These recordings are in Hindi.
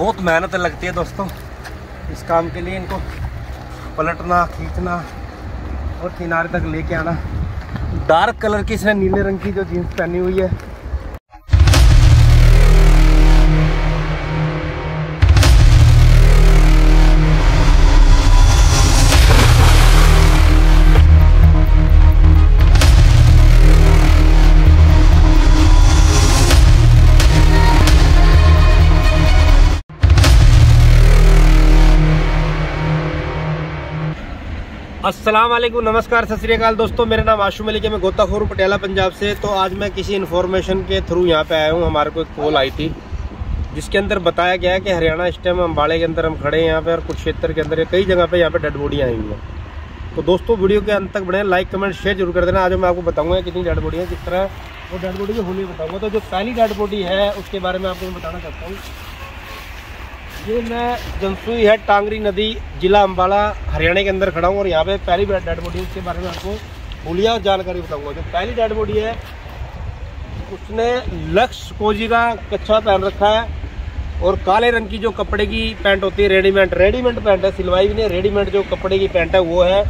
बहुत मेहनत लगती है दोस्तों इस काम के लिए इनको पलटना, खींचना और किनारे तक लेके आना। डार्क कलर की इसने नीले रंग की जो जीन्स पहनी हुई है अस्सलाम वालेकुम नमस्कार, सत श्रीकाल दोस्तों, मेरा नाम आशू मलिक है, मैं गोताखोर, पटियाला, पंजाब से। तो आज मैं किसी इन्फॉर्मेशन के थ्रू यहाँ पे आया हूँ। हमारे को एक कॉल आई थी, जिसके अंदर बताया गया है कि हरियाणा इस टाइम अम्बाड़े के अंदर हम खड़े हैं यहाँ पे और कुछ क्षेत्र के अंदर कई जगह पे यहाँ पे डेड बॉडी आई हुई हैं। तो दोस्तों, वीडियो के अंत तक बढ़े लाइक कमेंट शेयर ज़रूर कर देना। आज मैं आपको बताऊँगा कितनी डेड बॉडी है किस तरह वो डेड बॉडी की होली बताऊँगा। तो जो पहली डेड बॉडी है, उसके बारे में आपको मैं बताना चाहता हूँ। ये मैं जनसुई है टांगरी नदी, जिला अम्बाला हरियाणा के अंदर खड़ा हूँ और यहाँ पे पहली डेड बॉडी उसके बारे में आपको और जानकारी बताऊँगा। जो पहली डेड बॉडी है, उसने लक्ष्य कोजी का कच्छा पहन रखा है और काले रंग की जो कपड़े की पैंट होती है, रेडीमेड रेडीमेड पैंट है, सिलवाई नहीं रेडीमेड जो कपड़े की पैंट है, वो है।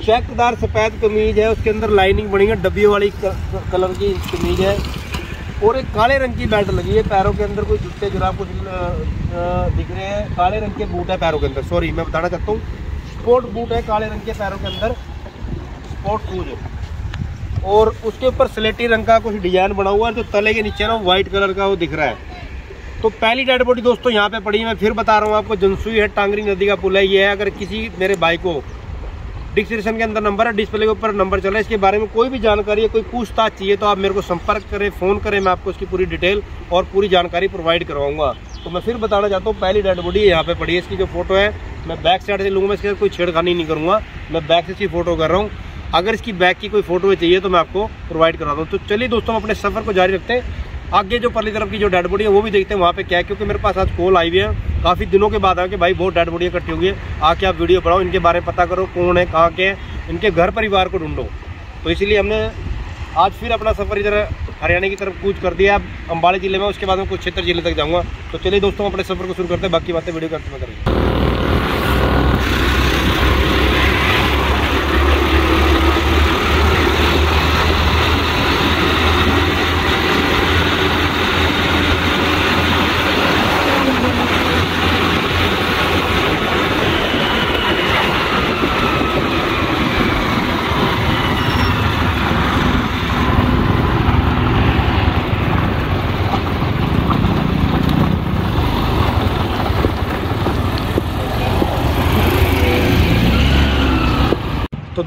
चेकदार सफ़ेद कमीज है, उसके अंदर लाइनिंग बनी है, डब्बी वाली कलर की कमीज है। और एक काले रंग की बेल्ट लगी है, पैरों के अंदर कोई जूते, जुराब कुछ दिख रहे हैं। काले रंग के बूट है पैरों के अंदर। सॉरी मैं बताना चाहता हूँ। स्पोर्ट बूट है काले रंग के पैरों के अंदर। स्पोर्ट शूज़ और उसके ऊपर स्लेटी रंग का कुछ डिज़ाइन बना हुआ है, जो तले के नीचे ना व्हाइट कलर का वो दिख रहा है। तो पहली डेड बॉडी दोस्तों यहाँ पे पड़ी है। मैं फिर बता रहा हूँ आपको जनसुई है, टांगरी नदी का पुल है। ये है, अगर किसी मेरे भाई को डिस्क्रिप्शन के अंदर नंबर है डिस्प्ले के ऊपर नंबर चला है। इसके बारे में कोई भी जानकारी है कोई पूछताछ चाहिए तो आप मेरे को संपर्क करें फ़ोन करें, मैं आपको उसकी पूरी डिटेल और पूरी जानकारी प्रोवाइड करवाऊँगा। तो मैं फिर बताना चाहता हूँ, पहली डेड बॉडी यहाँ पे पड़ी है, इसकी जो फ़ोटो है, मैं बैक साइड से लूँगा इसके कोई छेड़खानी नहीं करूँगा। मैं बैक से इसकी फ़ोटो कर रहा हूँ। अगर इसकी बैक की कोई फ़ोटो चाहिए तो मैं आपको प्रोवाइड करा दूँ तो चलिए दोस्तों अपने सफ़र को जारी रखते हैं। आगे जो परली तरफ़ की जो डेड बॉडी है, वो भी देखते हैं, वहाँ पे क्या है, क्योंकि मेरे पास आज कॉल आई हुई है। काफ़ी दिनों के बाद आया कि भाई बहुत डेड बॉडी इकट्ठी हुई है आके आप वीडियो बनाओ इनके बारे में पता करो, कौन है, कहाँ के हैं। इनके घर परिवार को ढूंढो। तो इसीलिए हमने आज फिर अपना सफ़र इधर हरियाणा की तरफ़ कूच कर दिया अब अम्बाड़े ज़िले में, उसके बाद में कुछ क्षेत्र ज़िले तक जाऊँगा। तो चलिए दोस्तों अपने सफ़र को शुरू करते हैं। बाकी बातें वीडियो करते करेंगे।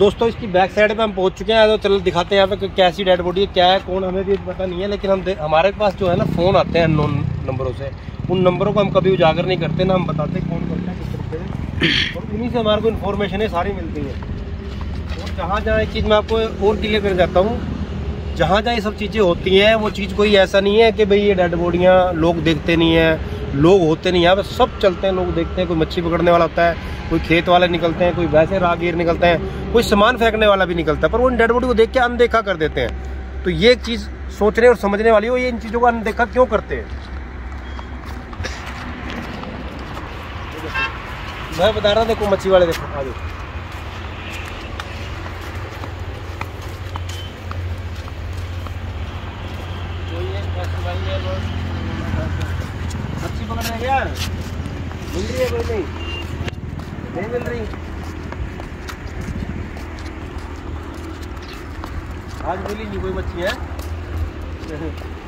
दोस्तों, इसकी बैक साइड पे हम पहुँच चुके हैं। तो चलो दिखाते हैं यहाँ पे कैसी डेड बॉडी है, क्या है, कौन हमें भी पता नहीं है, लेकिन हम हमारे पास जो है ना फ़ोन आते हैं नोन नंबरों से। उन नंबरों को हम कभी उजागर नहीं करते, ना हम बताते कौन करता है, किस तरीके से। और उन्हीं से हमारे को इन्फॉर्मेशन सारी मिलती है। और जहाँ जहाँ एक चीज़ मैं आपको और क्लियर कर जाता हूँ, जहाँ जहाँ ये सब चीज़ें होती हैं, वो चीज़ कोई ऐसा नहीं है कि भाई ये डेड बॉडियाँ लोग देखते नहीं हैं। लोग होते नहीं यहाँ पे, सब चलते हैं, लोग देखते हैं, कोई मच्छी पकड़ने वाला होता है, कोई खेत वाले निकलते हैं, कोई वैसे राहगीर निकलते हैं, कोई सामान फेंकने वाला भी निकलता है, पर वो इन डेड बॉडी को देख के अनदेखा कर देते हैं। तो ये एक चीज़ सोचने और समझने वाली हो ये इन चीज़ों को अनदेखा क्यों करते हैं? मैं बता रहा देखो मच्छी वाले देखो मच्छी पकड़ने मिल रही है कोई नहीं? आज मिली नहीं कोई मच्छी है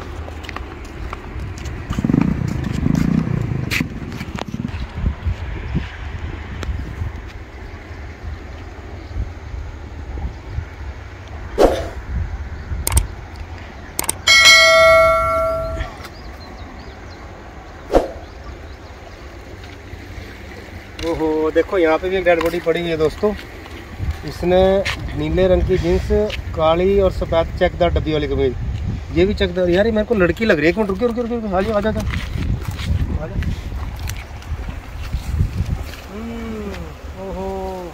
ओहो देखो यहाँ पे भी एक डेड बॉडी पड़ी हुई है दोस्तों। इसने नीले रंग की जीन्स काली और सफ़ेद चेकदार डब्बी वाली कमीज। ये भी चेकदार यार मेरे को लड़की लग रही है। एक मिनट रुके रुके रुके आ जाओ आ जाता हम्म,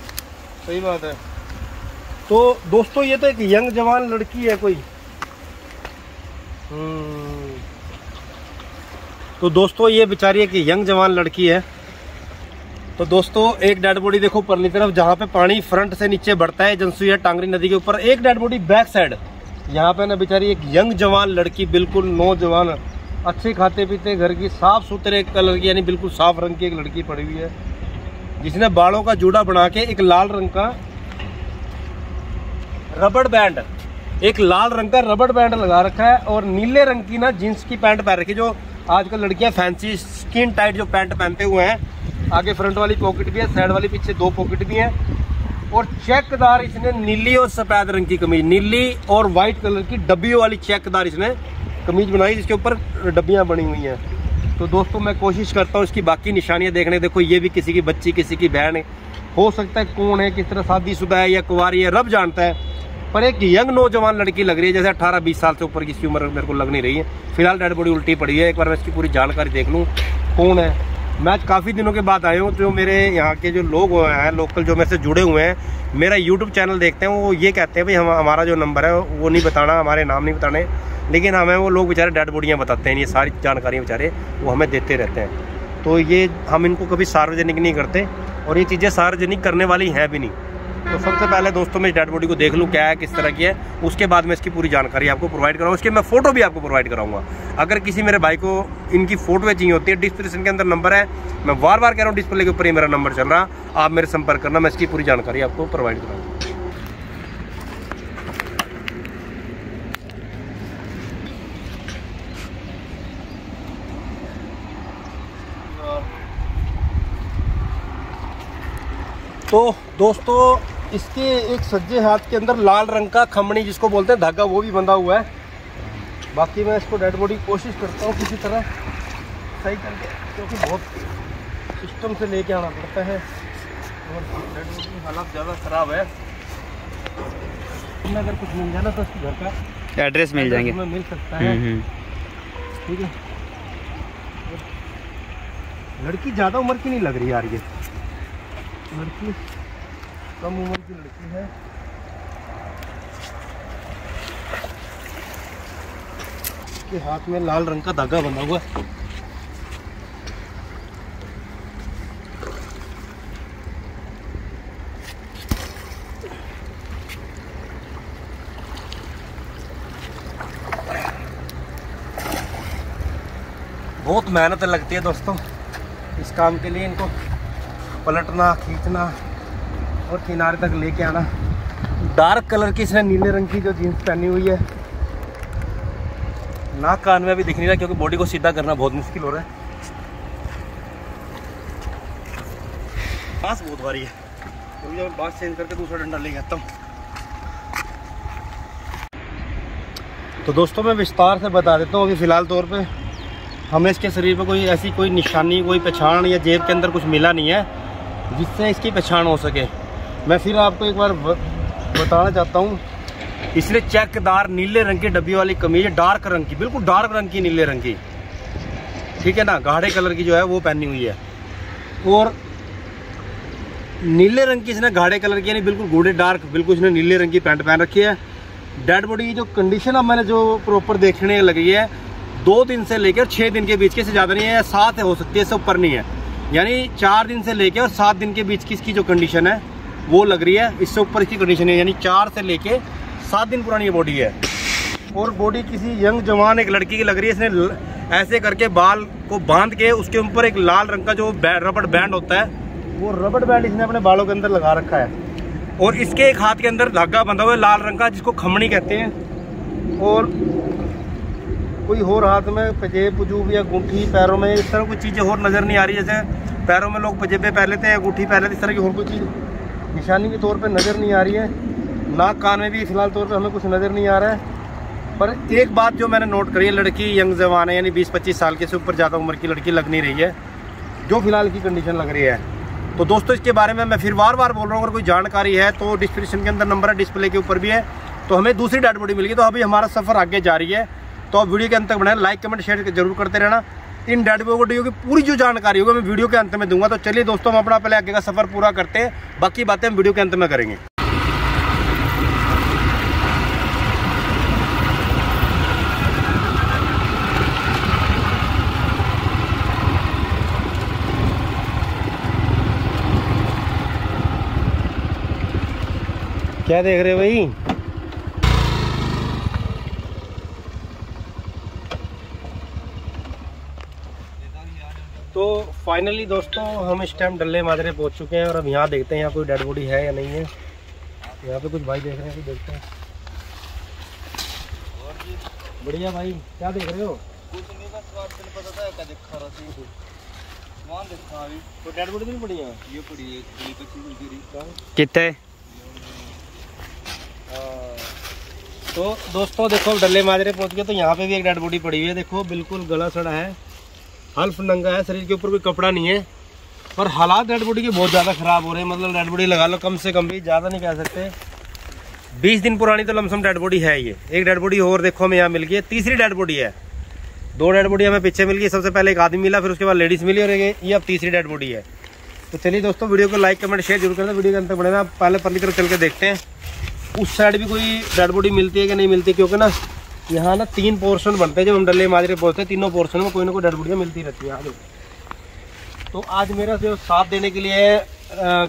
सही बात है। तो दोस्तों ये तो एक यंग जवान लड़की है कोई। हम्म। तो दोस्तों ये बेचारी एक यंग जवान लड़की है। तो दोस्तों, एक डेड बॉडी देखो परली तरफ़, जहाँ पे पानी फ्रंट से नीचे बढ़ता है जनसुई टांगरी नदी के ऊपर। एक डेड बॉडी बैक साइड यहाँ पे ना बेचारी एक यंग जवान, लड़की, बिल्कुल नौजवान, अच्छे खाते पीते घर की साफ़ सुथरे कलर की, यानी बिल्कुल साफ़ रंग की एक लड़की पड़ी हुई है, जिसने बालों का जूड़ा बना के एक लाल रंग का रबड़ बैंड एक लाल रंग का रबड़ बैंड लगा रखा है और नीले रंग की ना जींस की पैंट पहन रखी जो आजकल लड़कियाँ फैंसी स्किन टाइट जो पैंट पहनते हुए हैं आगे फ्रंट वाली पॉकेट भी है साइड वाली पीछे दो पॉकेट भी है। और चेकदार इसने नीली और सफ़ेद रंग की कमीज, नीली और व्हाइट कलर की डब्बियों वाली चेकदार इसने कमीज बनाई, जिसके ऊपर डब्बियाँ बनी हुई हैं। तो दोस्तों, मैं कोशिश करता हूँ इसकी बाकी निशानियाँ देखने। देखो, ये भी किसी की बच्ची, किसी की बहन हो। सकता है कौन है, किस तरह शादी शादीशुदा है या कुंवारी है, रब जानता है। पर एक यंग नौजवान लड़की लग रही है, जैसे 18-20 साल से ऊपर की उम्र मेरे को लग नहीं रही है। फ़िलहाल डेड बॉडी उल्टी पड़ी है। एक बार मैं इसकी पूरी जानकारी देख लूँ, कौन है? मैं आज काफ़ी दिनों के बाद आया हूँ जो मेरे यहाँ के जो लोग हैं लोकल जो मेरे से जुड़े हुए हैं, मेरा यूट्यूब चैनल देखते हैं, वो ये कहते हैं, भाई, हम, हमारा जो नंबर है, वो नहीं बताना, हमारे नाम नहीं बताने। लेकिन हमें वो लोग बेचारे डेड बॉडियाँ बताते हैं ये सारी जानकारियाँ बेचारे, वो हमें देते रहते हैं। तो ये हम इनको कभी सार्वजनिक नहीं करते, और ये चीज़ें सार्वजनिक करने वाली हैं भी नहीं। तो सबसे पहले दोस्तों मैं डेड बॉडी को देख लूँ, क्या है, किस तरह की है। उसके बाद मैं इसकी पूरी जानकारी आपको प्रोवाइड कराऊँ। उसके मैं फ़ोटो भी आपको प्रोवाइड कराऊँगा। अगर किसी मेरे भाई को इनकी फ़ोटो चाहिए होती है डिस्क्रिप्शन के अंदर नंबर है, मैं बार बार कह रहा हूँ डिस्प्ले के ऊपर ही मेरा नंबर चल रहा। आप मेरे संपर्क करना, मैं इसकी पूरी जानकारी आपको प्रोवाइड कराऊँगा तो दोस्तों इसके एक सज्जे हाथ के अंदर लाल रंग का खमणी जिसको बोलते हैं धागा वो भी बंधा हुआ है। बाकी मैं इसको डेड बॉडी कोशिश करता हूँ किसी तरह सही करके क्योंकि बहुत सिस्टम से लेके आना पड़ता है। और डेड बॉडी हालात ज़्यादा ख़राब है। अगर कुछ मिल जाए ना तो इसके घर का एड्रेस मिल जाएँगे। मिल सकता है। हम्म, हम्म। ठीक है। लड़की ज़्यादा उम्र की नहीं लग रही यार ये। लड़की कम उम्र की लड़की है। के हाथ में लाल रंग का धागा बना हुआ है। बहुत मेहनत लगती है दोस्तों। इस काम के लिए इनको पलटना, खींचना और किनारे तक लेके आना। डार्क कलर की इसने नीले रंग की जो जीन्स पहनी हुई है। नाक कान में भी दिख नहीं रहा क्योंकि बॉडी को सीधा करना बहुत मुश्किल हो रहा है। बाँस बहुत भारी है। तो जब बाँस चेंज करके दूसरा डंडा ले आता हूँ। तो दोस्तों, मैं विस्तार से बता देता हूँ अभी फ़िलहाल तौर पे। हमें इसके शरीर पर कोई ऐसी कोई निशानी, कोई पहचान या जेब के अंदर कुछ मिला नहीं है, जिससे इसकी पहचान हो सके। मैं फिर आपको एक बार बताना चाहता हूँ। इसने चेकदार नीले रंग की डब्बी वाली कमीज डार्क रंग की, बिल्कुल डार्क रंग की, नीले रंग की। ठीक है ना? गाढ़े कलर की जो है वो पहनी हुई है। और नीले रंग की इसने गाढ़े कलर की, यानी बिल्कुल गूढ़े डार्क बिल्कुल इसने नीले रंग की पैंट पहन रखी है। डेड बॉडी की जो कंडीशन अब मैंने जो प्रॉपर देखने लगी है, दो दिन से लेकर छः दिन के बीच की से ज़्यादा नहीं है, सात हो सकती है इससे ऊपर नहीं है। यानी चार दिन से लेकर और सात दिन के बीच की इसकी जो कंडीशन है वो लग रही है। इससे ऊपर इसकी कंडीशन है, यानी चार से लेके सात दिन पुरानी ये बॉडी है। और बॉडी किसी यंग जवान, एक लड़की की लग रही है, इसने ऐसे करके बाल को बाँध के उसके ऊपर एक लाल रंग का जो रबड़ बैंड होता है, वो रबड़ बैंड इसने अपने बालों के अंदर लगा रखा है। और इसके एक हाथ के अंदर धागा बंधा हुआ है, लाल रंग का, जिसको खमणी कहते हैं। और कोई और हाथ में पजेब पुजूब या गुंठी, पैरों में, इस तरह कोई चीज़ें और नज़र नहीं आ रही, जैसे पैरों में लोग पजेबे पहन लेते हैं गुठी पहन लेते इस तरह की और कोई चीज़। निशानी के तौर पे नज़र नहीं आ रही है। नाक कान में भी फ़िलहाल तौर पे हमें कुछ नज़र नहीं आ रहा है। पर एक बात जो मैंने नोट करी है, लड़की यंग जवान है, यानी 20-25 साल के से ऊपर ज़्यादा उम्र की लड़की लग नहीं रही है, जो फ़िलहाल की कंडीशन लग रही है। तो दोस्तों, इसके बारे में मैं फिर बार बार बोल रहा हूँ, अगर कोई जानकारी है तो डिस्क्रिप्शन के अंदर नंबर है डिस्प्ले के ऊपर भी है। तो हमें दूसरी डेड बॉडी मिल गई तो अभी हमारा सफ़र आगे जारी है। तो आप वीडियो के अंत तक बनाए लाइक कमेंट शेयर ज़रूर करते रहना। इन डेड बॉडियों की पूरी जो जानकारी होगी, मैं वीडियो के अंत में दूँगा। तो चलिए दोस्तों, हम अपना पहले आगे का सफ़र पूरा करते हैं। बाकी बातें हम वीडियो के अंत में करेंगे। क्या देख रहे हो भाई? तो फाइनली दोस्तों हम इस टाइम डल्ले माजरे पहुँच चुके हैं और अब यहाँ देखते हैं यहाँ कोई डेड बॉडी है या नहीं है। यहाँ पे कुछ भाई देख रहे हैं देखते हैं। बढ़िया भाई क्या देख रहे हो? कुछ नहीं बस पता था क्या देखा रहा तो डेड बॉडी नहीं पड़ी है? ये पड़ी है कितने? तो दोस्तों देखो डल्ले माजरे पहुँच गए तो यहाँ पे भी एक डेड बॉडी पड़ी हुई है। देखो बिल्कुल गला सड़ा है। हल्फ नंगा है, शरीर के ऊपर कोई कपड़ा नहीं है। पर हालात डेड बॉडी के बहुत ज़्यादा ख़राब हो रहे हैं। मतलब डेड बॉडी लगा लो, कम से कम भी, ज़्यादा नहीं कह सकते। बीस दिन पुरानी तो लमसम डेड बॉडी है ये। एक डेड बॉडी और देखो हमें यहाँ मिल गई तीसरी डेड बॉडी है। दो डेड बॉडी हमें पीछे मिल गई। सबसे पहले एक आदमी मिला, फिर उसके बाद लेडीज़ मिली और ये अब तीसरी डेड बॉडी है। तो चलिए दोस्तों, वीडियो को लाइक, कमेंट शेयर ज़रूर करना। वीडियो के अंतर बढ़ेना पहले पल्ली तरफ़ चल के देखते हैं। उस साइड भी कोई डेड बॉडी मिलती है कि नहीं मिलती? क्योंकि ना यहाँ ना तीन पोर्शन बनते हैं, जब हम डल्ले माजरे पहुँचते हैं, तीनों पोर्शन में कोई ना कोई डेड मिलती रहती है आगे तो आज मेरा जो साथ देने के लिए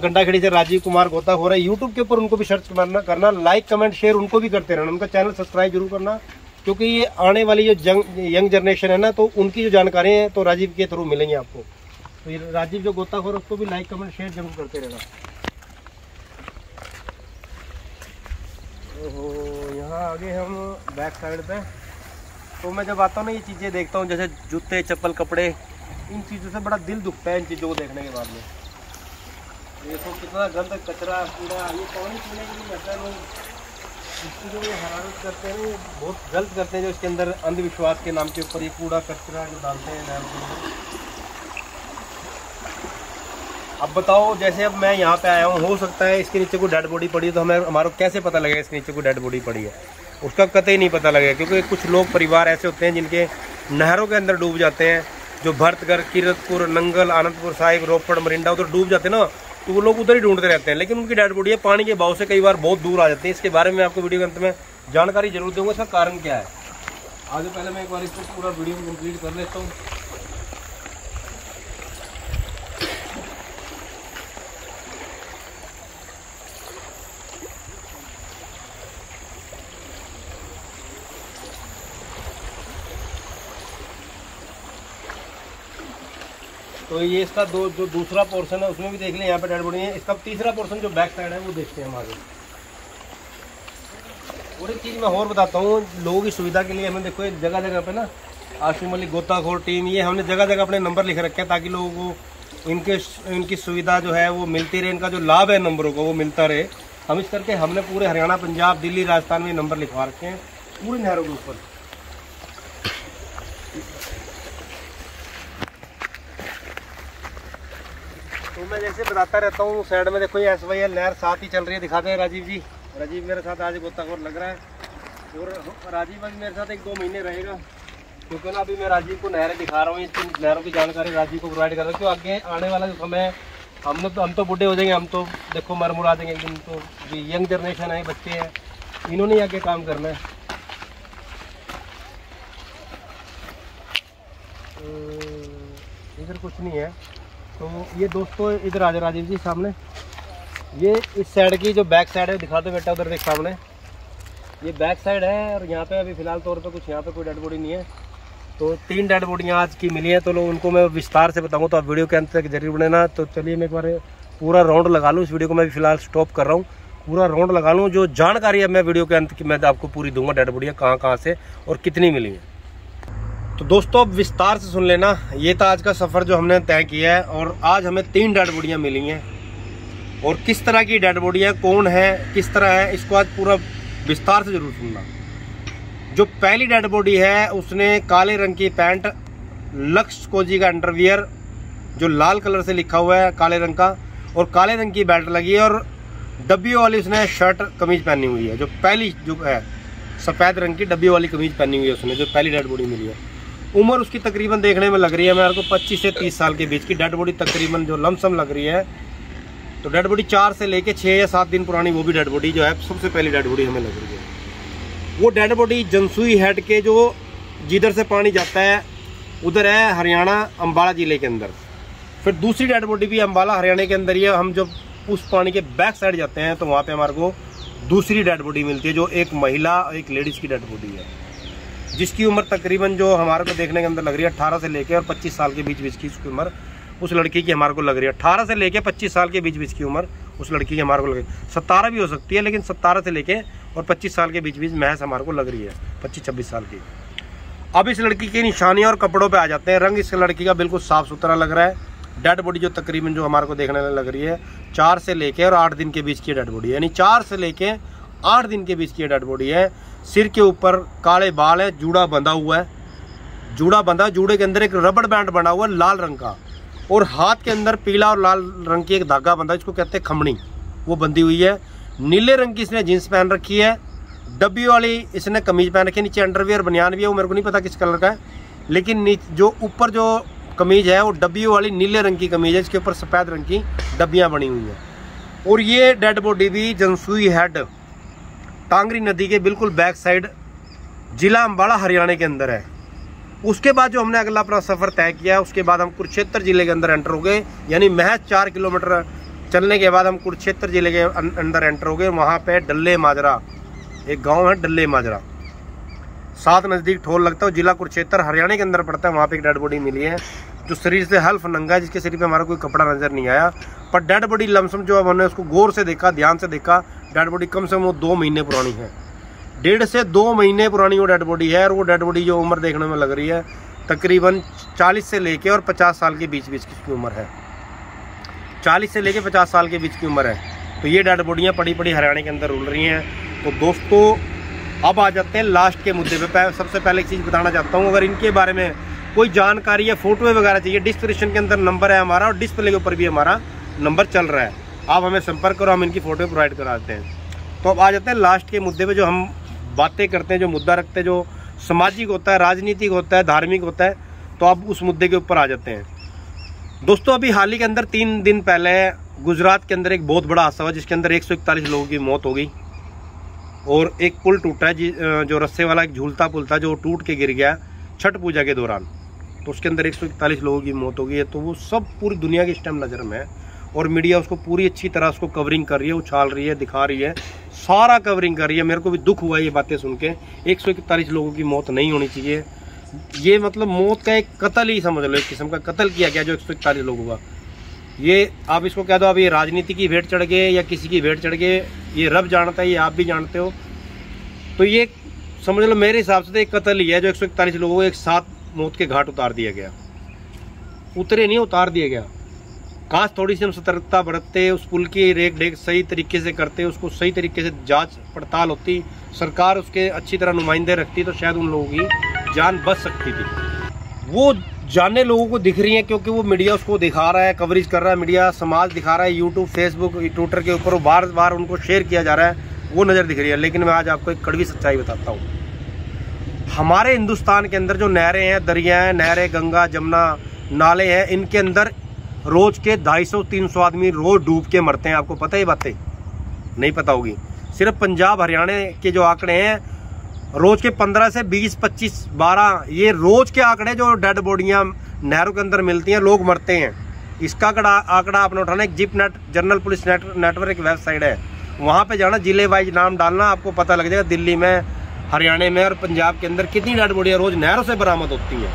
गंडा खेड़ी से राजीव कुमार गोता हो रहा है। यूट्यूब के ऊपर उनको भी सर्च करना करना लाइक कमेंट शेयर उनको भी करते रहना। उनका चैनल सब्सक्राइब ज़रूर करना, क्योंकि ये आने वाली जो जंग यंग जनरेशन है ना तो उनकी जो जानकारी है तो राजीव के थ्रू मिलेंगे आपको। तो राजीव जो गोता गोताखोर उसको भी लाइक कमेंट शेयर ज़रूर करते रहना। यहाँ आगे हम बैक साइड पे। तो मैं जब आता हूँ ना, ये चीज़ें देखता हूँ, जैसे जूते, चप्पल, कपड़े, इन चीज़ों से बड़ा दिल दुखता है इन चीज़ों को देखने के बाद में। देखो कितना गंद कचरा कूड़ा ये पानी पीने के लिए रहता है लोग। इसकी जो ये हरारत करते हैं वो बहुत गलत करते हैं जो इसके अंदर अंधविश्वास के नाम के ऊपर ये कूड़ा कचरा जो डालते हैं नहर के अब बताओ, जैसे अब मैं यहाँ पे आया हूँ, हो सकता है इसके नीचे कोई डेड बॉडी पड़ी है तो हमें, हमारा कैसे पता लगेगा इसके नीचे कोई डेड बॉडी पड़ी है? उसका कतई नहीं पता लगेगा, क्योंकि कुछ लोग परिवार ऐसे होते हैं जिनके नहरों के अंदर डूब जाते हैं, जो भरतगढ़, किरतपुर, नंगल, आनंदपुर साहिब, रोपड़, मरिंडा, उधर डूब जाते हैं ना तो वो लोग उधर ही ढूंढते रहते हैं। लेकिन उनकी डेड बॉडी है, पानी के भाव से कई बार बहुत दूर आ जाती है। इसके बारे में आपको वीडियो के अंत में जानकारी ज़रूर दूँगा, इसका कारण क्या है? आगे पहले मैं एक बार इसको पूरा वीडियो कंप्लीट कर लेता हूँ। तो ये इसका दो, जो दूसरा पोर्शन है, उसमें भी देख लें, यहाँ पे डेड बॉडी है। इसका तीसरा पोर्शन जो बैक साइड है, वो देखते हैं हम आगे। और एक चीज़ मैं और बताता हूँ, लोगों की सुविधा के लिए हमें देखो जगह जगह पे ना, आशिम अली गोताखोर टीम ये हमने जगह जगह अपने नंबर लिख रखे हैं ताकि लोगों को इनके इनकी सुविधा जो है, वो मिलती रहे, इनका जो लाभ है नंबरों का, वो मिलता रहे। हम इस करके हमने पूरे हरियाणा, पंजाब, दिल्ली, राजस्थान में नंबर लिखवा रखे हैं, पूरी नहरों के ऊपर। तो मैं जैसे बताता रहता हूँ साइड में देखो ये एस वाई एल नहर साथ ही चल रही है दिखाते हैं राजीव जी। राजीव मेरे साथ आज गोताखोर लग रहा है। और राजीव अभी मेरे साथ एक दो महीने रहेगा। क्योंकि ना अभी मैं राजीव को नहरें दिखा रहा हूँ इन नहरों की जानकारी राजीव को प्रोवाइड कर रहा हूँ। क्यों? आगे आने वाला जो समय हम लोग तो हम तो बुढ़े हो जाएँगे, हम तो देखो मर मुरा देंगे एक दिन तो। यंग जनरेशन है बच्चे हैं, इन्होंने आगे काम करना है। इधर कुछ नहीं है। तो ये दोस्तों, इधर आ जाए राजीव जी सामने। ये इस साइड की जो बैक साइड है, दिखा दो बेटा उधर देख सामने। ये बैक साइड है और यहाँ पे अभी फ़िलहाल तौर पे कुछ यहाँ पे कोई डेड बॉडी नहीं है। तो तीन डेड बॉडियाँ आज की मिली हैं तो लोग उनको मैं विस्तार से बताऊँ तो आप वीडियो के अंत तक ज़रूर बने तो चलिए मैं एक बार पूरा राउंड लगा लूँ। इस वीडियो को मैं फ़िलहाल स्टॉप कर रहा हूँ। पूरा राउंड लगा लूँ। जो जानकारी है, मैं वीडियो के अंत की, मैं आपको पूरी दूँगा डेड बॉडियाँ कहाँ कहाँ से और कितनी मिली हैं। तो दोस्तों, अब विस्तार से सुन लेना। ये था आज का सफ़र जो हमने तय किया है और आज हमें तीन डेड बॉडियाँ मिली हैं। और किस तरह की डेड बॉडियाँ, कौन है, किस तरह है, इसको आज पूरा विस्तार से ज़रूर सुनना। जो पहली डेड बॉडी है, उसने काले रंग की पैंट लक्ष्य कोजी का अंडरवियर, जो लाल कलर से लिखा हुआ है, काले रंग का, और काले रंग की बेल्ट लगी है, और डब्बी वाली उसने शर्ट, कमीज पहनी हुई है। जो पहली, जो है, सफ़ेद रंग की डब्बी वाली कमीज पहनी हुई है उसने, जो पहली डेड बॉडी मिली है। उम्र उसकी तकरीबन देखने में लग रही है मेरे को 25 से 30 साल के बीच की डेड बॉडी तकरीबन जो लमसम लग रही है तो डेड बॉडी चार से लेके छः या सात दिन पुरानी वो भी डेड बॉडी जो है, सबसे पहली डेड बॉडी हमें लग रही है। वो डेड बॉडी जनसुई हेड के जो जिधर से पानी जाता है, उधर है हरियाणा अम्बाला ज़िले के अंदर। फिर दूसरी डेड बॉडी भी अम्बाला हरियाणा के अंदर ही है, हम जब उस पानी के बैक साइड जाते हैं तो वहाँ पे हमारे को दूसरी डेड बॉडी मिलती है, जो एक महिला एक लेडीज़ की डेड बॉडी है। जिसकी उम्र तकरीबन जो हमारे को देखने के अंदर लग रही है अट्ठारह से लेकर और पच्चीस साल के बीच बीच की उसकी उम्र, उस लड़की की हमारे को लग रही है। अट्ठारह से लेकर पच्चीस साल के बीच बीच की उम्र उस लड़की की हमारे को लग रही है। सतारह भी हो सकती है, लेकिन सतारह से लेके और पच्चीस साल के बीच बीच महज हमारे को लग रही है, पच्चीस, छब्बीस साल की। अब इस लड़की की निशानियाँ और कपड़ों पर आ जाते हैं। रंग इस लड़की का बिल्कुल साफ़ सुथरा लग रहा है। डेड बॉडी जो तकरीबन जो हमारे को देखने लग रही है, चार से लेके और आठ दिन के बीच की डेड बॉडी है। यानी चार से लेके आठ दिन के बीच की डेड बॉडी है। सिर के ऊपर काले बाल है, जूड़ा बंधा हुआ है। जूड़ा बंधा, जूड़े के अंदर एक रबड़ बैंड बना हुआ है, लाल रंग का। और हाथ के अंदर पीला और लाल रंग की एक धागा बंधा इसको कहते हैं खमणी वो बंधी हुई है। नीले रंग की इसने जीन्स पहन रखी है। डब्बी वाली इसने कमीज पहन रखी है। नीचे अंडरवियर बनियान भी है, वो मेरे को नहीं पता किस कलर का है। लेकिन जो ऊपर जो कमीज है, वो डब्बी वाली नीले रंग की कमीज है इसके ऊपर सफ़ेद रंग की डब्बियाँ बनी हुई हैं। और ये डेड बॉडी भी जनसुई हेड टांगरी नदी के बिल्कुल बैक साइड जिला अम्बाड़ा हरियाणा के अंदर है। उसके बाद जो हमने अगला अपना सफ़र तय किया उसके बाद हम कुरुक्षेत्र ज़िले के अंदर एंटर हो गए। यानी महज चार किलोमीटर चलने के बाद हम कुरुक्षेत्र ज़िले के अं-, अंदर एंटर हो गए। वहाँ पे डल्ले माजरा एक गाँव है डल्ले माजरा। सात नज़दीक ठोल लगता है जिला कुरुक्षेत्र हरियाणा के अंदर पड़ता है। वहाँ पे एक डेड बॉडी मिली है जो शरीर से हल्फ नंगा है जिसके शरीर पे हमारा कोई कपड़ा नज़र नहीं आया। पर डेड बॉडी लमसम जो है हमने उसको गौर से देखा ध्यान से देखा डेड बॉडी कम से कम वो दो महीने पुरानी है। डेढ़ से दो महीने पुरानी वो डेड बॉडी है और वो डेड बॉडी जो उम्र देखने में लग रही है, तकरीबन चालीस से लेके और पचास साल के बीच बीच की उम्र है। चालीस से लेके पचास साल के बीच की उम्र है। तो ये डेड बॉडियाँ पड़ी पड़ी हरियाणा के अंदर रुल रही हैं। तो दोस्तों, अब आ जाते हैं लास्ट के मुद्दे पे। सबसे पहले एक चीज़ बताना चाहता हूँ, अगर इनके बारे में कोई जानकारी या फ़ोटो वगैरह चाहिए डिस्क्रिप्शन के अंदर नंबर है हमारा और डिस्प्ले के ऊपर भी हमारा नंबर चल रहा है। आप हमें संपर्क करो, हम इनकी फ़ोटो प्रोवाइड कराते हैं। तो अब आ जाते हैं लास्ट के मुद्दे पे जो हम बातें करते हैं, जो मुद्दा रखते हैं, जो सामाजिक होता है, राजनीतिक होता है, धार्मिक होता है तो आप उस मुद्दे के ऊपर आ जाते हैं। दोस्तों, अभी हाल ही के अंदर तीन दिन पहले गुजरात के अंदर एक बहुत बड़ा हादसा हुआ, जिसके अंदर एक सौ इकतालीस लोगों की मौत हो गई। और एक पुल टूटा है, जो रस्से वाला एक झूलता पुल था, जो टूट के गिर गया छठ पूजा के दौरान। तो उसके अंदर एक सौ इकतालीस लोगों की मौत हो गई है। तो वो सब पूरी दुनिया की इस टाइम नज़र में है। और मीडिया उसको पूरी अच्छी तरह उसको कवरिंग कर रही है, उछाल रही है, दिखा रही है। सारा कवरिंग कर रही है। मेरे को भी दुख हुआ ये बातें सुन के। एक सौ इकतालीस लोगों की मौत नहीं होनी चाहिए। ये मतलब मौत का एक कत्ल ही समझ लो, एक किस्म का कत्ल किया गया जो एक सौ इकतालीस लोगों का ये आप इसको कह दो, अब ये राजनीति की भेंट चढ़ गए या किसी की भेंट चढ़ गए, ये रब जानता है, ये आप भी जानते हो। तो ये समझ लो मेरे हिसाब से तो एक कत्ल ही है, जो एक सौ इकतालीस लोगों को एक साथ मौत के घाट उतार दिया गया। उतरे नहीं, उतार दिया गया। काश थोड़ी सी हम सतर्कता बरतते उस पुल की रेख डेख सही तरीके से करते उसको सही तरीके से जाँच पड़ताल होती, सरकार उसके अच्छी तरह नुमाइंदे रखती तो शायद उन लोगों की जान बच सकती थी। वो जाने लोगों को दिख रही है क्योंकि वो मीडिया उसको दिखा रहा है कवरेज कर रहा है, मीडिया समाज दिखा रहा है यूट्यूब फेसबुक ट्विटर के ऊपर बार बार उनको शेयर किया जा रहा है, वो नज़र दिख रही है। लेकिन मैं आज आपको एक कड़वी सच्चाई बताता हूँ। हमारे हिंदुस्तान के अंदर जो नहरें हैं दरिया नहरें, गंगा, जमुना, नाले हैं, इनके अंदर रोज के 250-300 आदमी रोज डूब के मरते हैं आपको पता ही बातें? नहीं पता होगी। सिर्फ़ पंजाब हरियाणा के जो आंकड़े हैं रोज के 15 से 20, 25, 12 ये रोज के आंकड़े जो डेड बॉडियाँ नहरों के अंदर मिलती हैं लोग मरते हैं। इसका आंकड़ा आपने उठाना एक zip net general police net network एक वेबसाइट है। वहाँ पे जाना ज़िले वाइज नाम डालना आपको पता लग जाएगा दिल्ली में हरियाणा में और पंजाब के अंदर कितनी डेड बॉडियाँ रोज नहरों से बरामद होती हैं।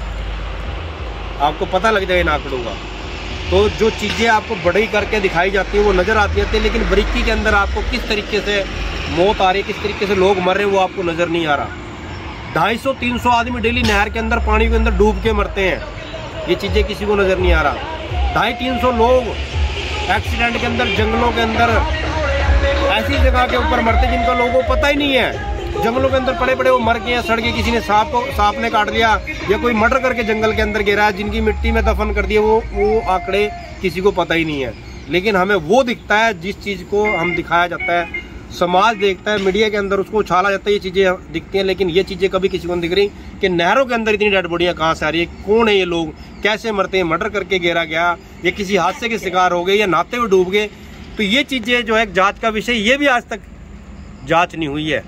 आपको पता लग जाएगा इन आंकड़ों का। तो जो चीज़ें आपको बड़ी करके दिखाई जाती हैं, वो नज़र आती रहती है, लेकिन बरीकी के अंदर आपको किस तरीके से मौत आ रही है, किस तरीके से लोग मर रहे हैं, वो आपको नज़र नहीं आ रहा। ढाई सौ, तीन सौ आदमी डेली नहर के अंदर, पानी के अंदर डूब के मरते हैं। ये चीज़ें किसी को नज़र नहीं आ रहा। ढाई, तीन सौ लोग एक्सीडेंट के अंदर, जंगलों के अंदर, ऐसी जगह के ऊपर मरते जिनका लोगों को पता ही नहीं है। जंगलों के अंदर पड़े पड़े वो मर गए सड़ गए किसी ने सांप को सांप ने काट लिया या कोई मर्डर करके जंगल के अंदर गिरा है, जिनकी मिट्टी में दफन कर दिया वो वो आंकड़े किसी को पता ही नहीं है। लेकिन हमें वो दिखता है जिस चीज़ को हम दिखाया जाता है। समाज देखता है, मीडिया के अंदर उसको उछाला जाता है, ये चीज़ें दिखती हैं, लेकिन ये चीज़ें कभी किसी को दिख रही कि नहरों के अंदर इतनी डेड बॉडियाँ कहाँ से आ रही है, कौन है ये लोग, कैसे मरते हैं, मर्डर करके गिरा गया, या किसी हादसे के शिकार हो गए या नहाते हुए डूब गए। तो ये चीज़ें जो है, जाँच का विषय, ये भी आज तक जाँच नहीं हुई है।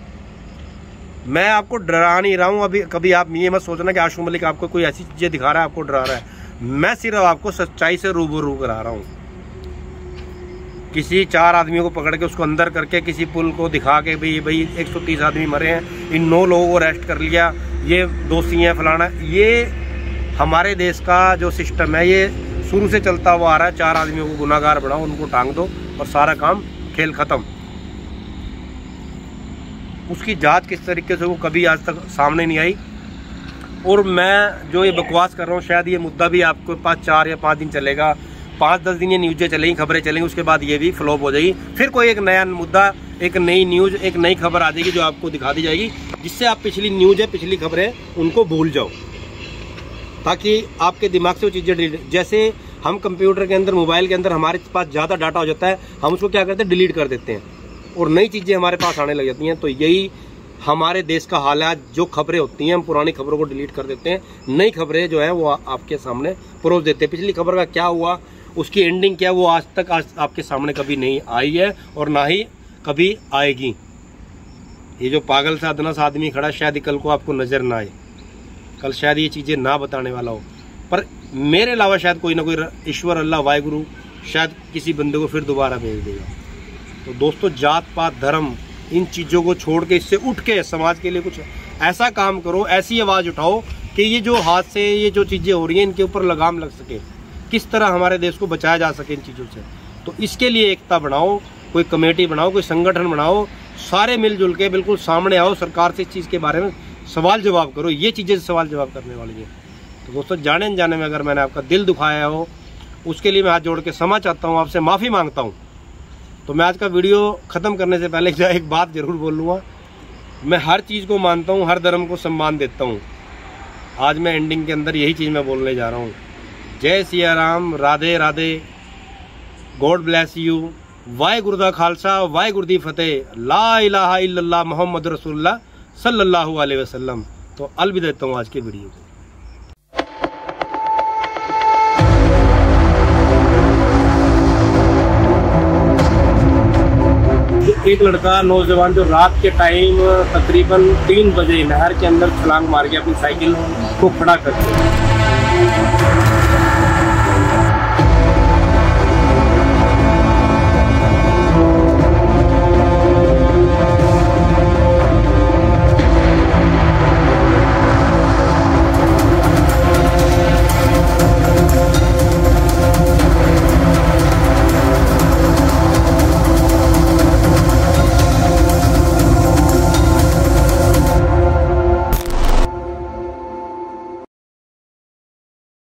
मैं आपको डरा नहीं रहा हूँ। अभी कभी आप ये मत सोचना कि आशू मलिक आपको कोई ऐसी चीज़ें दिखा रहा है, आपको डरा रहा है। मैं सिर्फ़ आपको सच्चाई से रूबरू करा रहा हूँ। किसी चार आदमियों को पकड़ के उसको अंदर करके, किसी पुल को दिखा के भाई भाई 130 आदमी मरे हैं, इन नौ लोगों को अरेस्ट कर लिया। ये दोषी हैं फलाना। ये हमारे देश का जो सिस्टम है, ये शुरू से चलता हुआ आ रहा है। चार आदमियों को गुनागार बनाओ, उनको टांग दो और सारा काम खेल ख़त्म। उसकी जाँच किस तरीके से वो कभी आज तक सामने नहीं आई। और मैं जो ये बकवास कर रहा हूँ, शायद ये मुद्दा भी आपको पाँच चार या पाँच दिन चलेगा। पाँच, दस दिन ये न्यूज़ें चलेंगी, खबरें चलेंगी, उसके बाद ये भी फ्लॉप हो जाएगी। फिर कोई एक नया मुद्दा, एक नई न्यूज़, एक नई खबर आ जाएगी जो आपको दिखा दी जाएगी, जिससे आप पिछली न्यूज़ है पिछली खबरें उनको भूल जाओ। ताकि आपके दिमाग से वो चीज़ें जैसे हम कंप्यूटर के अंदर, मोबाइल के अंदर हमारे पास ज़्यादा डाटा हो जाता है, हम उसको क्या करते हैं, डिलीट कर देते हैं। और नई चीज़ें हमारे पास आने लग जाती हैं तो यही हमारे देश का हालात जो खबरें होती हैं, हम पुरानी खबरों को डिलीट कर देते हैं। नई खबरें जो है, वो आपके सामने परोस देते हैं। पिछली खबर का क्या हुआ, उसकी एंडिंग क्या वो आज तक आज आपके सामने कभी नहीं आई है और ना ही कभी आएगी। ये जो पागल सा, अदनस आदमी खड़ा, शायद कल को आपको नज़र ना आए। कल शायद ये चीज़ें ना बताने वाला हो। पर मेरे अलावा शायद कोई ना कोई ईश्वर अल्लाह, वाहिगुरु, शायद किसी बंदे को फिर दोबारा भेज देगा। तो दोस्तों, जात, पात, धर्म, इन चीज़ों को छोड़ के इससे उठ के समाज के लिए कुछ ऐसा काम करो, ऐसी आवाज़ उठाओ कि ये जो हाथ से ये जो चीज़ें हो रही हैं, इनके ऊपर लगाम लग सके। किस तरह हमारे देश को बचाया जा सके इन चीज़ों से। तो इसके लिए एकता बनाओ, कोई कमेटी बनाओ, कोई संगठन बनाओ, सारे मिलजुल के बिल्कुल सामने आओ, सरकार से इस चीज़ के बारे में सवाल जवाब करो, ये चीज़ें सवाल जवाब करने वाली है। तो दोस्तों जाने जाने में अगर मैंने आपका दिल दुखाया हो, उसके लिए मैं हाथ जोड़ के क्षमा चाहता हूँ, आपसे माफ़ी माँगता हूँ। तो मैं आज का वीडियो ख़त्म करने से पहले एक बात ज़रूर बोलूँगा। मैं हर चीज़ को मानता हूँ, हर धर्म को सम्मान देता हूँ। आज मैं एंडिंग के अंदर यही चीज़ मैं बोलने जा रहा हूँ। जय Siya Ram, Radhe Radhe. God bless you वाहे गुरुदा खालसा वाहे गुरुदी फतेह। ला इलाहा इल्लल्लाह मोहम्मद रसूलुल्लाह सल्लल्लाहु अलैहि वसल्लम। तो अलविदा देता हूँ आज के वीडियो को। एक लड़का नौजवान जो रात के टाइम तकरीबन तीन बजे नहर के अंदर छलांग मार के अपनी साइकिल को खड़ा करते